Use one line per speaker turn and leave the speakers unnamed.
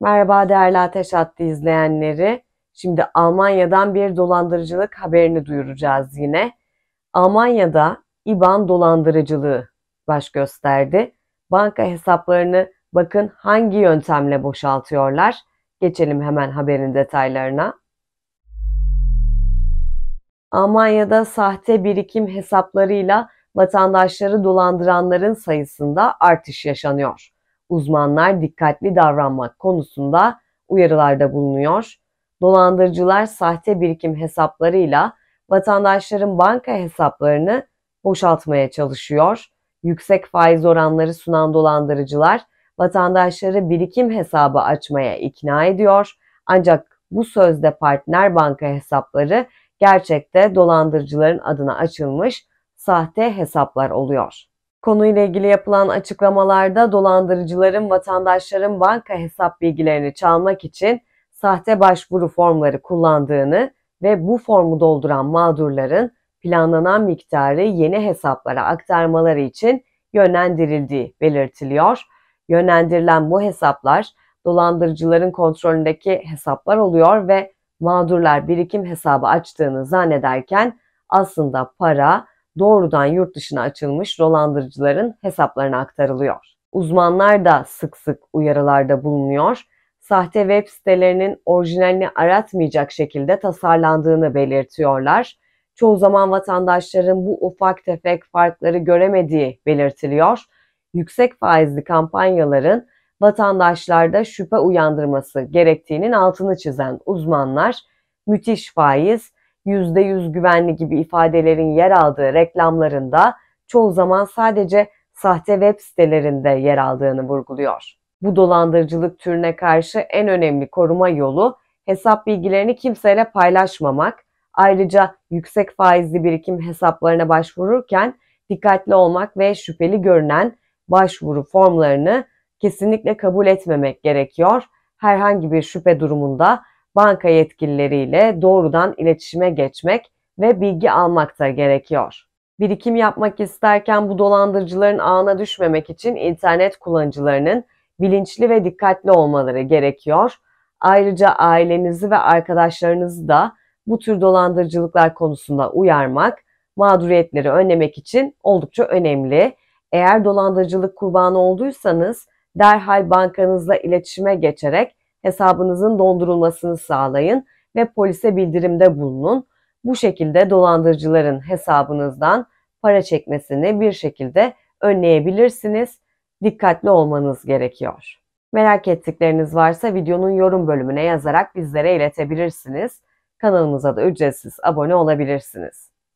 Merhaba değerli Ateş Hattı izleyenleri. Şimdi Almanya'dan bir dolandırıcılık haberini duyuracağız yine. Almanya'da IBAN dolandırıcılığı baş gösterdi. Banka hesaplarını bakın hangi yöntemle boşaltıyorlar. Geçelim hemen haberin detaylarına. Almanya'da sahte birikim hesaplarıyla vatandaşları dolandıranların sayısında artış yaşanıyor. Uzmanlar dikkatli davranmak konusunda uyarılarda bulunuyor. Dolandırıcılar sahte birikim hesaplarıyla vatandaşların banka hesaplarını boşaltmaya çalışıyor. Yüksek faiz oranları sunan dolandırıcılar vatandaşları birikim hesabı açmaya ikna ediyor. Ancak bu sözde partner banka hesapları gerçekte dolandırıcıların adına açılmış sahte hesaplar oluyor. Konuyla ilgili yapılan açıklamalarda dolandırıcıların vatandaşların banka hesap bilgilerini çalmak için sahte başvuru formları kullandığını ve bu formu dolduran mağdurların planlanan miktarı yeni hesaplara aktarmaları için yönlendirildiği belirtiliyor. Yönlendirilen bu hesaplar dolandırıcıların kontrolündeki hesaplar oluyor ve mağdurlar birikim hesabı açtığını zannederken aslında para doğrudan yurt dışına açılmış dolandırıcıların hesaplarına aktarılıyor. Uzmanlar da sık sık uyarılarda bulunuyor. Sahte web sitelerinin orijinalini aratmayacak şekilde tasarlandığını belirtiyorlar. Çoğu zaman vatandaşların bu ufak tefek farkları göremediği belirtiliyor. Yüksek faizli kampanyaların vatandaşlarda şüphe uyandırması gerektiğinin altını çizen uzmanlar müthiş faiz, %100 güvenli gibi ifadelerin yer aldığı reklamlarında çoğu zaman sadece sahte web sitelerinde yer aldığını vurguluyor. Bu dolandırıcılık türüne karşı en önemli koruma yolu hesap bilgilerini kimseyle paylaşmamak. Ayrıca yüksek faizli birikim hesaplarına başvururken dikkatli olmak ve şüpheli görünen başvuru formlarını kesinlikle kabul etmemek gerekiyor. Herhangi bir şüphe durumunda banka yetkilileriyle doğrudan iletişime geçmek ve bilgi almak da gerekiyor. Birikim yapmak isterken bu dolandırıcıların ağına düşmemek için internet kullanıcılarının bilinçli ve dikkatli olmaları gerekiyor. Ayrıca ailenizi ve arkadaşlarınızı da bu tür dolandırıcılıklar konusunda uyarmak, mağduriyetleri önlemek için oldukça önemli. Eğer dolandırıcılık kurbanı olduysanız derhal bankanızla iletişime geçerek hesabınızın dondurulmasını sağlayın ve polise bildirimde bulunun. Bu şekilde dolandırıcıların hesabınızdan para çekmesini bir şekilde önleyebilirsiniz. Dikkatli olmanız gerekiyor. Merak ettikleriniz varsa videonun yorum bölümüne yazarak bizlere iletebilirsiniz. Kanalımıza da ücretsiz abone olabilirsiniz.